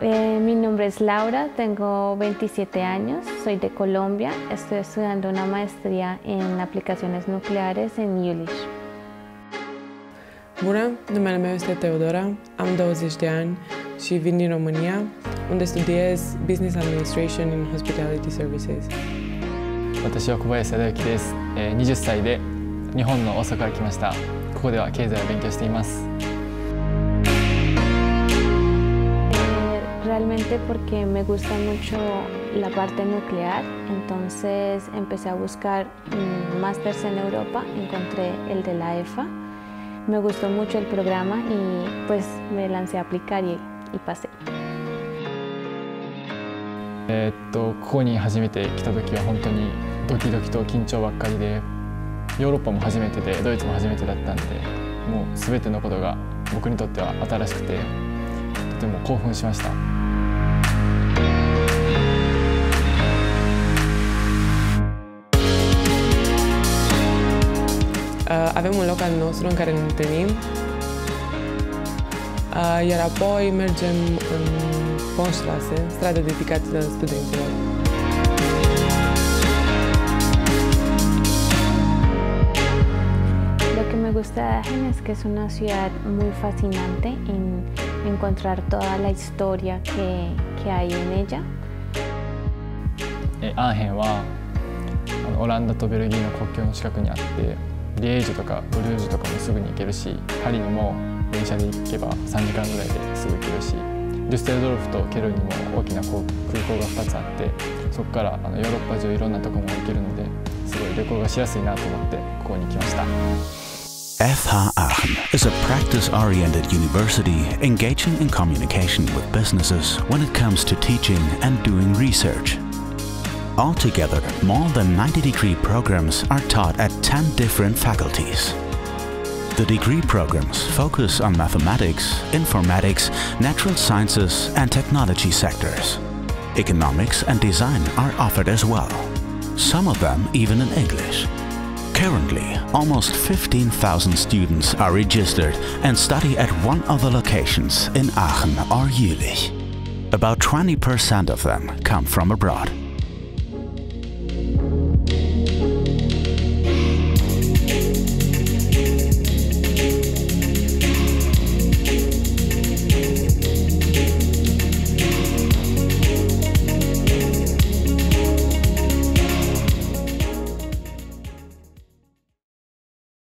Eh, mi nombre es Laura, tengo 27 años, soy de Colombia, estoy estudiando una maestría en aplicaciones nucleares en Jülich. Bună, numele meu este Teodora, am 20 de ani și vin din România, unde studiez Business Administration in Hospitality Services. 私は小林貞之です、えー20歳で日本の大阪から来ましたここでは経済を勉強しています realmente porque me gusta mucho la parte nuclear, entonces empecé a buscar mm, másters en Europa, encontré el de la EFA, me gustó mucho el programa y pues me lancé a aplicar y, y pasé. えーっとここに初めて来た時は本当にドキドキと緊張ばっかりでヨーロッパも初めてでドイツも初めてだったんでもう全てのことが僕にとっては新しくてとても興奮しました avem un loc al nostru în care ne întâlnim, uh, iar apoi mergem în Bonstrasse, stradă dedicată studenților. Lo que me gusta de Agen es que es una ciudad muy fascinante en encontrar toda la historia que, que hay en ella. えアンヘンはあのオランダとベルギーの国境の近くにあって リエージュとかブルージュとかもすぐに行けるしパリにも電車で行けば3時間ぐらいですぐ行けるしデュッセルドルフとケルンにも大きな空港が2つあってそこからあのヨーロッパ中いろんなとこも行けるのですごい旅行がしやすいなと思ってここに来ました FH Aachen is a practice oriented university engaging in communication with businesses when it comes to teaching and doing research. Altogether, more than 90 degree programs are taught at 10 different faculties. The degree programs focus on mathematics, informatics, natural sciences, and technology sectors. Economics and design are offered as well, some of them even in English. Currently, almost 15,000 students are registered and study at one of the locations in Aachen or Jülich. About 20% of them come from abroad.